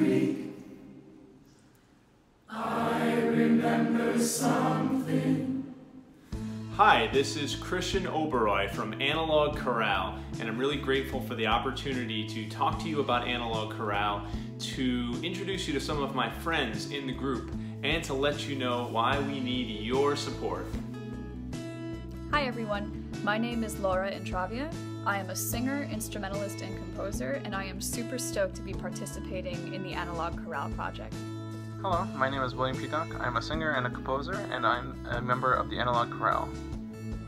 creek. I remember something. Hi, this is Christian Oberoi from Analog Chorale, and I'm really grateful for the opportunity to talk to you about Analog Chorale, to introduce you to some of my friends in the group, and to let you know why we need your support. Hi everyone, my name is Laura Intravia. I am a singer, instrumentalist, and composer, and I am super stoked to be participating in the Analog Chorale project. Hello, my name is William Peacock. I'm a singer and a composer, and I'm a member of the Analog Chorale.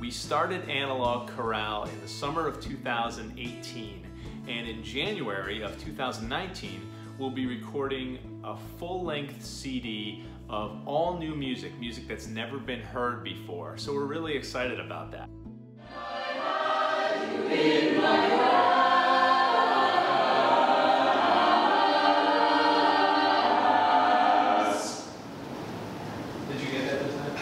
We started Analog Chorale in the summer of 2018, and in January of 2019, we'll be recording a full-length CD of all new music, music that's never been heard before. So we're really excited about that.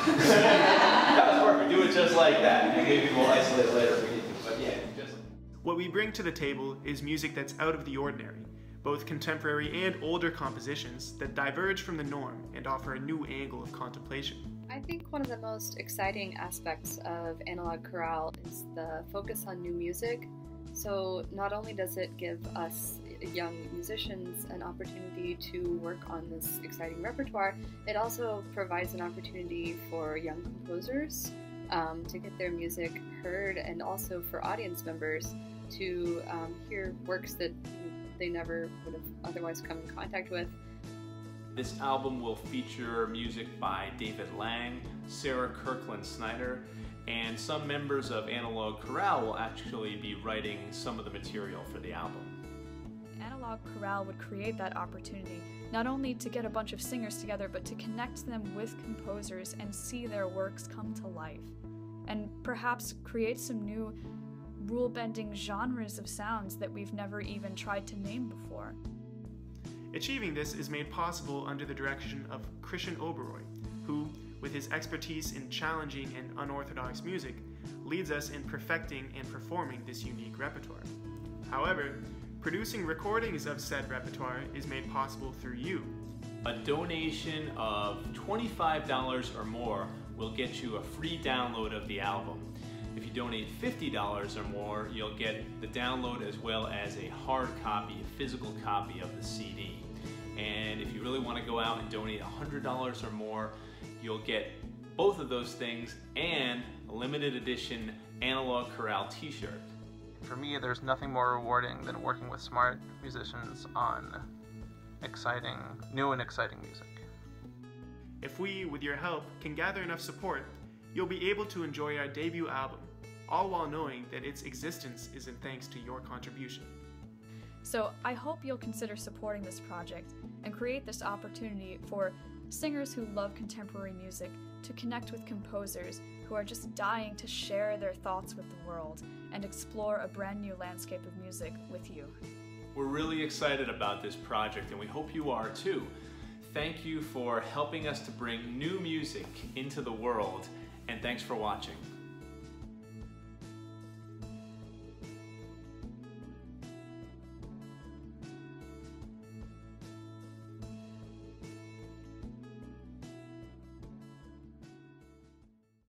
Get that this time? that was perfect. Do it just like that. Maybe we'll isolate later if we need to. But yeah, just. What we bring to the table is music that's out of the ordinary, both contemporary and older compositions that diverge from the norm and offer a new angle of contemplation. I think one of the most exciting aspects of Analog Chorale is the focus on new music. So, not only does it give us young musicians an opportunity to work on this exciting repertoire, it also provides an opportunity for young composers um, to get their music heard and also for audience members to um, hear works that they never would have otherwise come in contact with. This album will feature music by David Lang, Sarah Kirkland Snider, and some members of Analog Chorale will actually be writing some of the material for the album. Analog Chorale would create that opportunity not only to get a bunch of singers together, but to connect them with composers and see their works come to life. And perhaps create some new rule bending genres of sounds that we've never even tried to name before. Achieving this is made possible under the direction of Christian Oberoi, who, with his expertise in challenging and unorthodox music, leads us in perfecting and performing this unique repertoire. However, producing recordings of said repertoire is made possible through you. A donation of $25 or more will get you a free download of the album. If you donate $50 or more, you'll get the download as well as a hard copy, a physical copy of the CD. And if you really want to go out and donate $100 or more, you'll get both of those things and a limited edition Analog Chorale t-shirt. For me, there's nothing more rewarding than working with smart musicians on exciting, new and exciting music. If we, with your help, can gather enough support, you'll be able to enjoy our debut album, all while knowing that its existence is in thanks to your contribution. So I hope you'll consider supporting this project and create this opportunity for singers who love contemporary music to connect with composers who are just dying to share their thoughts with the world and explore a brand new landscape of music with you. We're really excited about this project and we hope you are too. Thank you for helping us to bring new music into the world and thanks for watching.